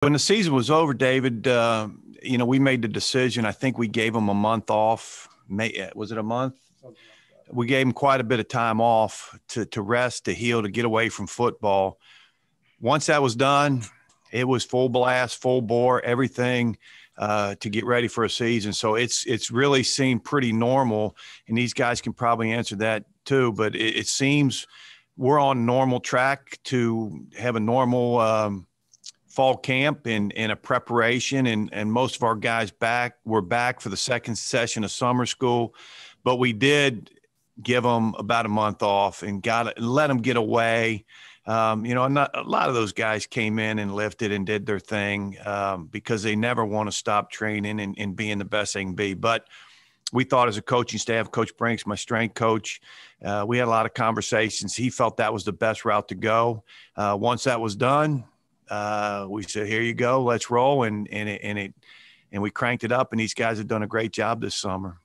when the season was over, David, uh, you know, we made the decision. I think we gave him a month off. May, was it a month? We gave him quite a bit of time off to, to rest, to heal, to get away from football. Once that was done, it was full blast, full bore, everything uh, to get ready for a season. So it's it's really seemed pretty normal, and these guys can probably answer that too. But it, it seems we're on normal track to have a normal um, fall camp and, and a preparation, and and most of our guys back we're back for the second session of summer school, but we did give them about a month off and got let them get away um, you know, not, a lot of those guys came in and lifted and did their thing um, because they never want to stop training and, and, being the best they can be. But we thought as a coaching staff, Coach Brinks, my strength coach, uh, we had a lot of conversations. He felt that was the best route to go. Uh, once that was done, uh, we said, "Here you go, let's roll," and and it, and it and we cranked it up. And these guys have done a great job this summer.